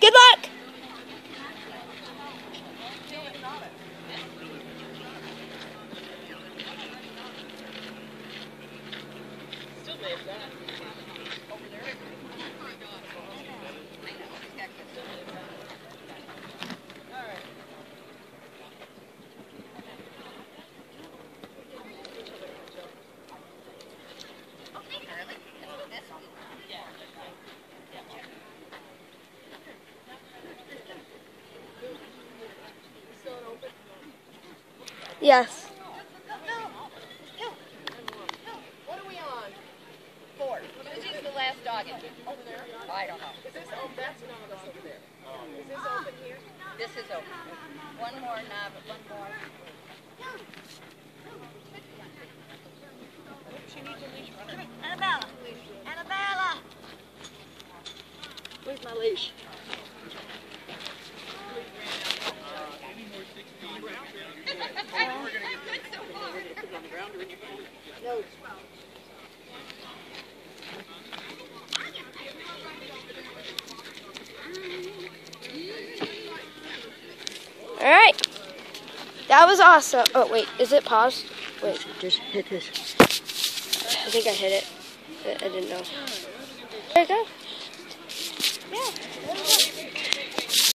Good luck. Yes. What are we on? Four. This is the last dog. Over there? I don't know. Is this open? That's none of us over there. Um, is this open here? This is open. One more knob, one more. She needs a leash. Come. Annabella. Annabella. Where's my leash? No. All right. That was awesome. Oh, wait. Is it paused? Wait. Just hit this. I think I hit it. I didn't know. There you go.